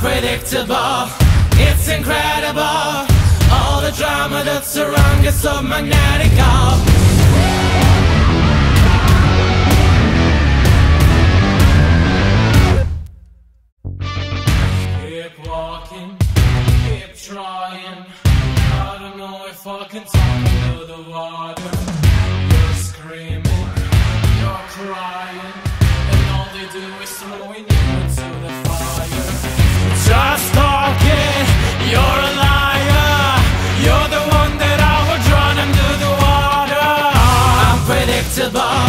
unpredictable. It's incredible. All the drama that surrounds us so magnetical. Keep walking, keep trying. I don't know if I can talk under the water. You're screaming, Unpredictable,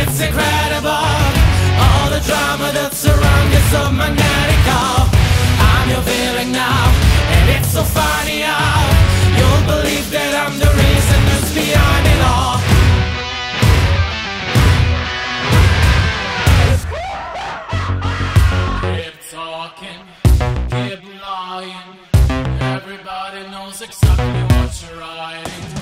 it's incredible. All the drama that surrounds you so magnetical. I'm your feeling now, and it's so funny how you'll believe that I'm the reason that's behind it all. Keep talking, keep lying. Everybody knows exactly what you're writing.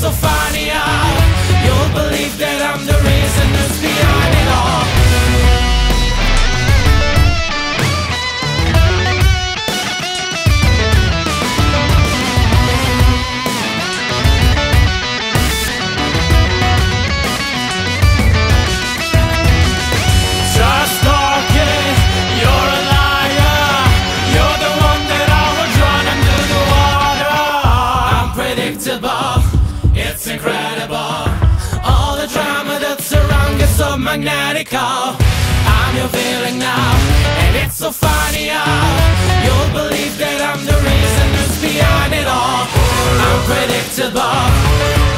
so funny so magnetical. I'm your feeling now, and it's so funny how you'll believe that I'm the reason that's behind it all. Unpredictable.